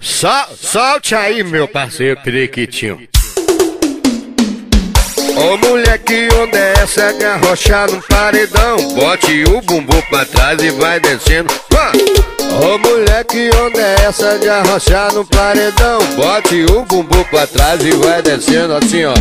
Só, solte aí, meu parceiro periquitinho. Ô moleque, onde é essa garrocha no paredão? Bote o bumbum pra trás e vai descendo. Ô moleque, onde é essa garrocha no paredão? Bote o bumbum pra trás e vai descendo assim, ó.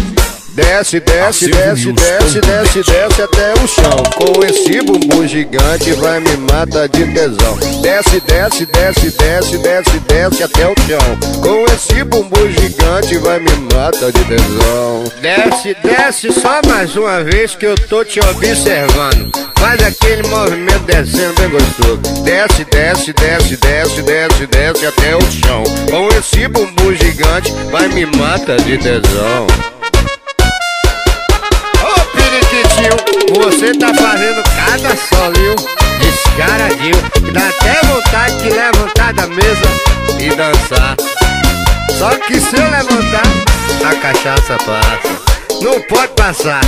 Desce, desce, desce, desce, desce, desce até o chão. Com esse bumbum gigante vai me matar de tesão. Desce, desce, desce, desce, desce, desce até o chão. Com esse bumbum gigante vai me matar de tesão. Desce, desce só mais uma vez que eu tô te observando. Faz aquele movimento descendo bem gostoso. Desce, desce, desce, desce, desce, desce até o chão. Com esse bumbum gigante vai me matar de tesão. Você tá fazendo cada solinho descaradinho Que dá até vontade de levantar da mesa e dançar. Só que se eu levantar, a cachaça passa. Não pode passar,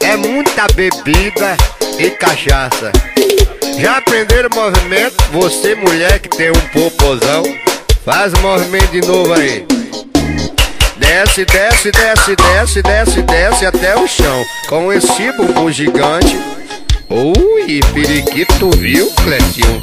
é muita bebida e cachaça. Já aprenderam o movimento? Você mulher que tem um popozão Faz o movimento de novo aí Desce, desce, desce, desce, desce, desce até o chão. Com esse bumbum gigante. Ui, periquito, viu, Cletinho?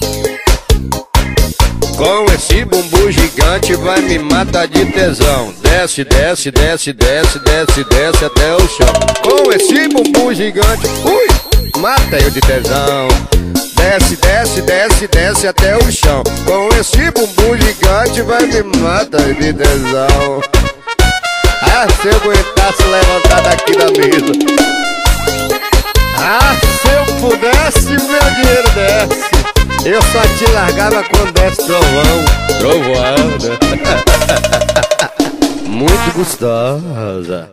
Com esse bumbum gigante vai me matar de tesão. Desce, desce, desce, desce, desce, desce até o chão. Com esse bumbum gigante, ui, mata eu de tesão. Desce, desce, desce, desce até o chão. Com esse bumbum gigante vai me matar de tesão. Ah, se eu aguentasse levantar daqui da mesa. Ah, se eu pudesse, meu dinheiro desce. Eu só te largava quando desce trovão. Trovoada. Muito gostosa.